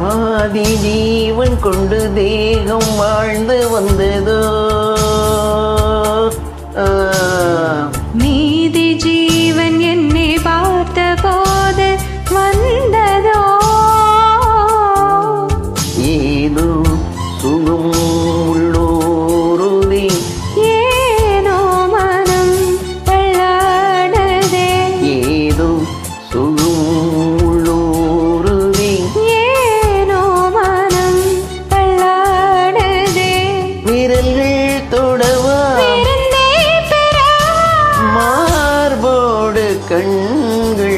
ஆதி ஜீவன் கொண்டு தேகம் வாழ்ந்து வந்ததோ? நீதி ஜீவன் என்னை பார்த்த போது வந்ததோ? ஏதோ சுகம் கண்கள்